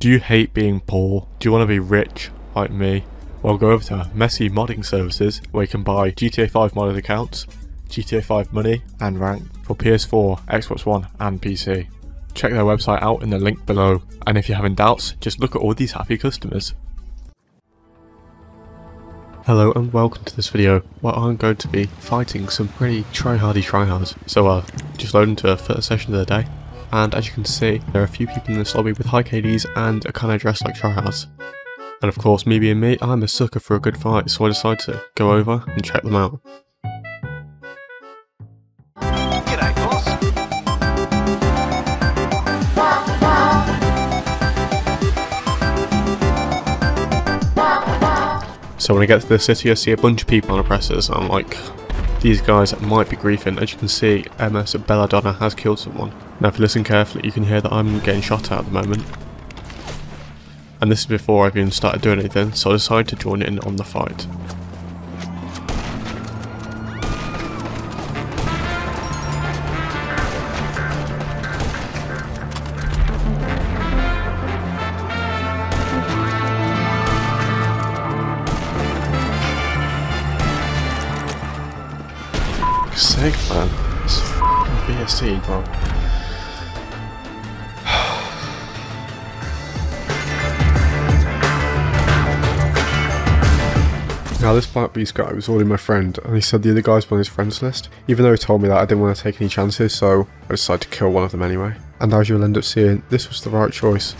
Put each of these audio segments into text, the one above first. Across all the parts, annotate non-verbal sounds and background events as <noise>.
Do you hate being poor? Do you want to be rich like me? Well go over to Messy Modding Services where you can buy GTA 5 modded accounts, GTA 5 money and rank for PS4, Xbox One and PC. Check their website out in the link below and if you're having doubts just look at all these happy customers. Hello and welcome to this video where I'm going to be fighting some pretty try-hardy tryhards. So uh, just load into a first session of the day and as you can see there are a few people in this lobby with high KDs and are kind of dressed like tryhards. And of course me being me, I'm a sucker for a good fight so I decided to go over and check them out. So when I get to the city I see a bunch of people on oppressors and I'm like, these guys might be griefing. As you can see, MS Belladonna has killed someone. Now if you listen carefully you can hear that I'm getting shot at at the moment. And this is before I've even started doing anything, so I decided to join in on the fight. Now this Black Beast guy was already my friend, and he said the other guys were on his friends list. Even though he told me that I didn't want to take any chances, so I decided to kill one of them anyway. And as you'll end up seeing, this was the right choice.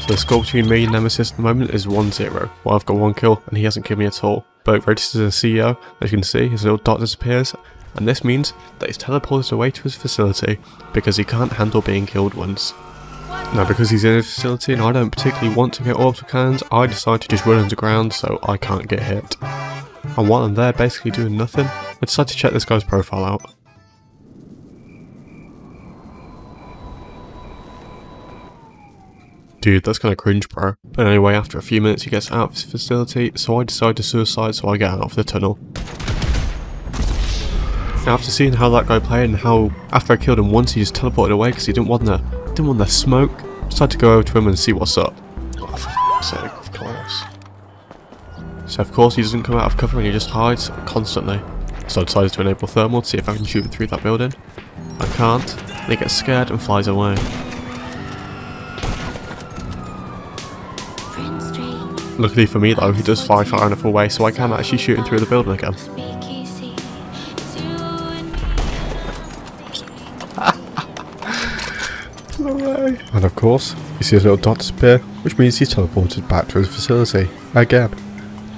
So the score between me and Nemesis at the moment is 1-0. Well, I've got one kill and he hasn't killed me at all. But registered as a CEO, as you can see, his little dot disappears. And this means that he's teleported away to his facility because he can't handle being killed once. Now because he's in a facility and I don't particularly want to get orbital cannons, I decide to just run underground so I can't get hit. And while I'm there basically doing nothing, I decide to check this guy's profile out. Dude, that's kinda cringe, bro. But anyway, after a few minutes he gets out of his facility, so I decide to suicide so I get out of the tunnel. Now after seeing how that guy played and how after I killed him once he just teleported away because he didn't want the didn't want the smoke, I decided to go over to him and see what's up. Oh, for sake, of course. So of course he doesn't come out of cover and he just hides constantly. So I decided to enable thermal to see if I can shoot him through that building. I can't, he gets scared and flies away. Luckily for me though, he does fly far enough away so I can actually shoot him through the building again. And of course, you see his little dot disappear, which means he's teleported back to his facility. Again.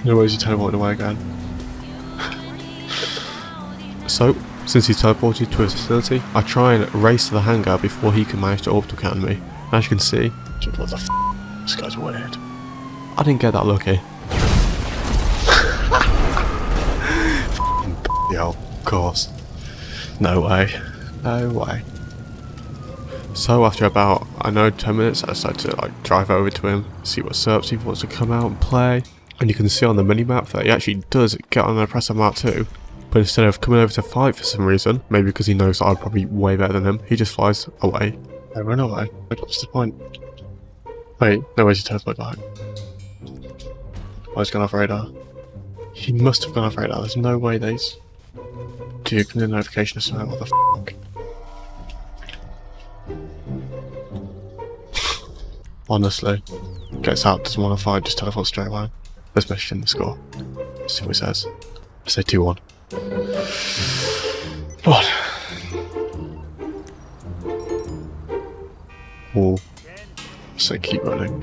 No ways he teleported away again. <laughs> so, since he's teleported to his facility, I try and race to the hangar before he can manage to orbital cannon me. And as you can see, what the f this guy's weird. I didn't get that lucky. <laughs> yeah, <laughs> of course. No way. No way. So after about, I know, 10 minutes, I decided to like drive over to him, see what's up, see if he wants to come out and play. And you can see on the minimap that he actually does get on an Oppressor Mark 2. But instead of coming over to fight for some reason, maybe because he knows I'm probably way better than him, he just flies away. I run away. What's the point? Wait, no way to teleport back. Oh, he's gone off radar. He must have gone off radar. There's no way these. Dude, can the notification or something? What the fuck? Honestly, gets out, doesn't want to fight, just teleport straight away. Let's message him the score. see what he says. Say 2 1. What? Oh. So keep running.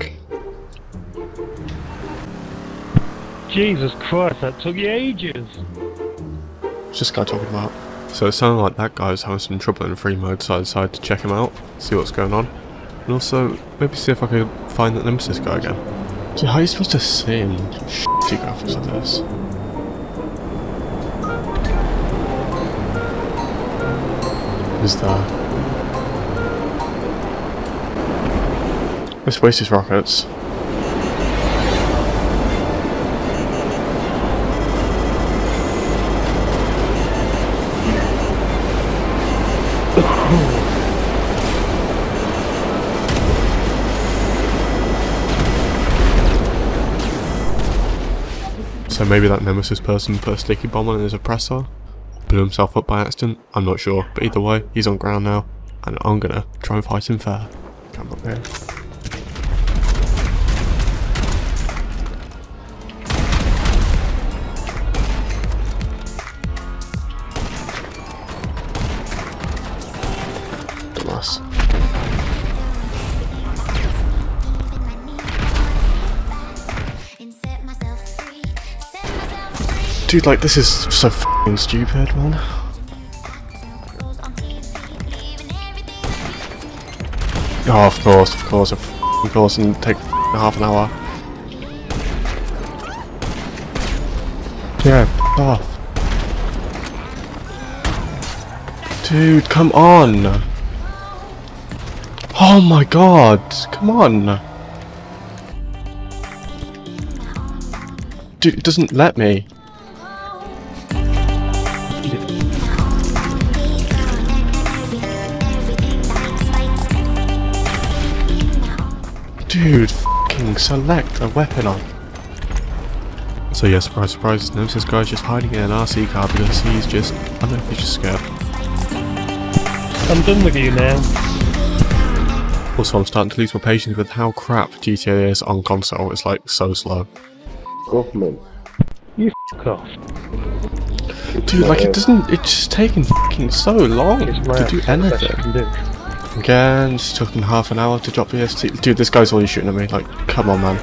Jesus Christ, that took you ages. What's this guy talking about? So it sounded like that guy was having some trouble in free mode, so I decided to check him out, see what's going on. And also, maybe see if I could find that Nemesis guy again. Dude, how are you supposed to see in shitty graphics like this? Who's that? Let's waste his rockets. So maybe that Nemesis person put a sticky bomb on his oppressor? Blew himself up by accident? I'm not sure, but either way, he's on ground now, and I'm gonna try and fight him fair. Come up here. Dude, like, this is so fing stupid, man. Oh, of course, of course, of course, and take half an hour. Yeah, off. Dude, come on! Oh my god, come on! Dude, it doesn't let me. Dude, fucking select a weapon on. So yeah, surprise, surprise, notice this guy's just hiding in an RC car because he's just, I don't know if he's just scared. I'm done with you now. Also, I'm starting to lose my patience with how crap GTA is on console. It's like so slow. Government. You f off. Dude, like it doesn't, it's just taking fucking so long to do Best you anything. Again, it's him half an hour to drop the ST. Dude, this guy's already shooting at me. Like, come on, man.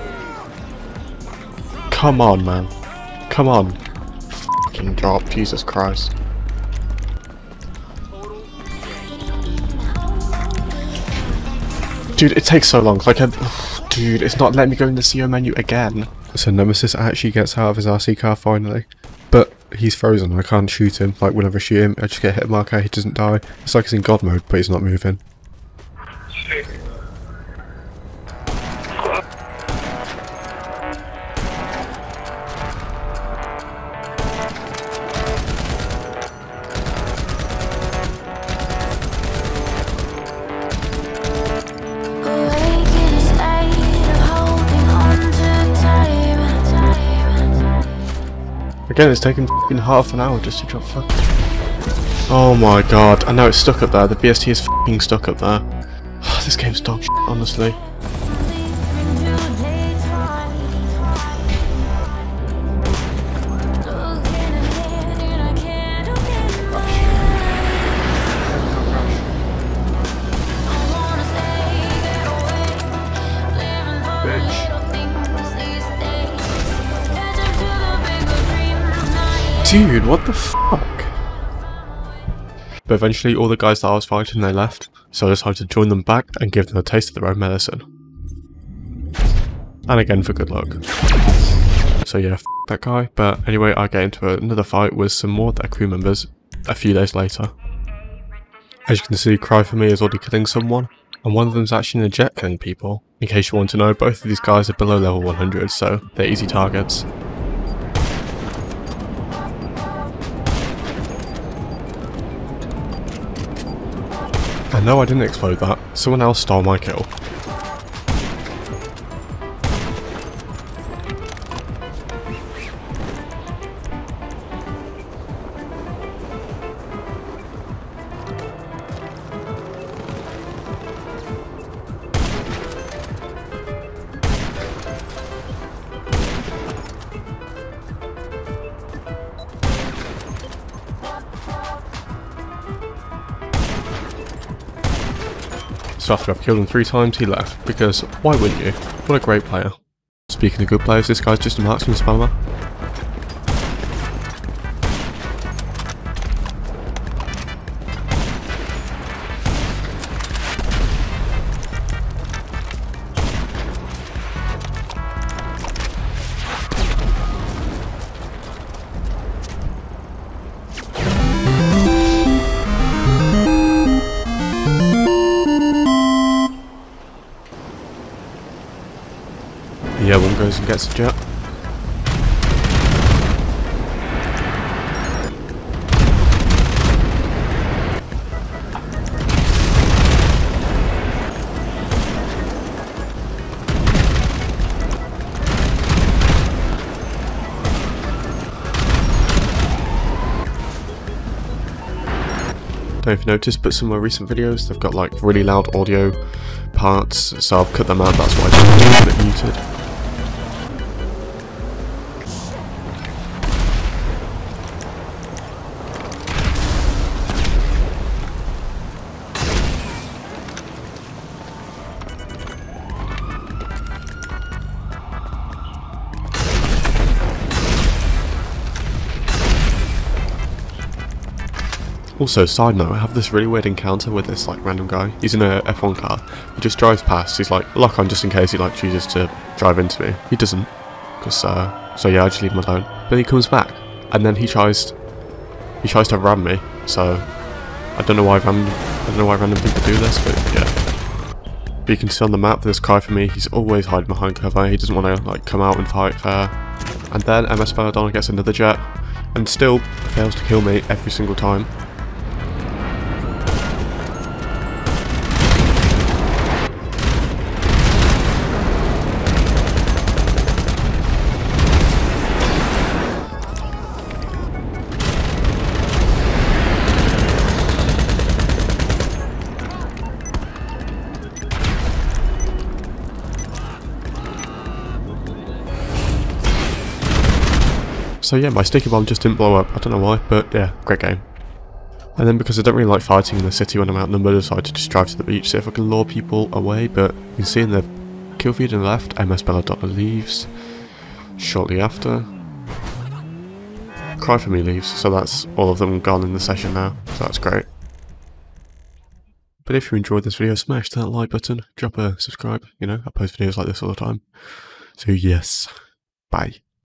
Come on, man. Come on. Fucking drop, Jesus Christ. Dude, it takes so long. Like, dude, it's not letting me go in the CEO menu again. So Nemesis actually gets out of his RC car finally, but he's frozen. I can't shoot him. Like whenever I shoot him, I just get hit marker. He doesn't die. It's like he's in God mode, but he's not moving. Again, it's taken half an hour just to drop. Oh my god, I know it's stuck up there. The BST is stuck up there. This game's dog shit, honestly. Dude, what the fuck? But eventually, all the guys that I was fighting, they left. So I decided to join them back and give them a taste of their own medicine. And again, for good luck. So yeah, that guy. But anyway, I get into another fight with some more of their crew members a few days later. As you can see, Cry for Me is already killing someone, and one of them's actually in a jet killing people. In case you want to know, both of these guys are below level 100, so they're easy targets. And no, I didn't explode that. Someone else stole my kill. After I've killed him three times, he left. Because why wouldn't you? What a great player. Speaking of good players, this guy's just a marksman spammer. Yeah, one goes and gets a jet. Don't know if you noticed, but some of my recent videos, they've got like really loud audio parts, so I've cut them out, that's why I little bit muted. Also, side note, I have this really weird encounter with this like random guy. He's in a F1 car. He just drives past. He's like, lock on just in case he like chooses to drive into me. He doesn't, because uh, so yeah, I just leave him alone. But he comes back, and then he tries, he tries to ram me. So I don't know why random, I don't know why random people do this, but yeah. But you can see on the map, this guy for me, he's always hiding behind cover. He doesn't want to like come out and fight fair. And then MS Belladonna gets another jet, and still fails to kill me every single time. So yeah, my sticky bomb just didn't blow up. I don't know why, but yeah, great game. And then because I don't really like fighting in the city when I'm outnumbered, I decided to just drive to the beach, see if I can lure people away, but you can see in the kill feed on the left, MS Belladonna leaves shortly after. Cry for Me leaves, so that's all of them gone in the session now, so that's great. But if you enjoyed this video, smash that like button, drop a subscribe, you know, I post videos like this all the time. So yes, bye.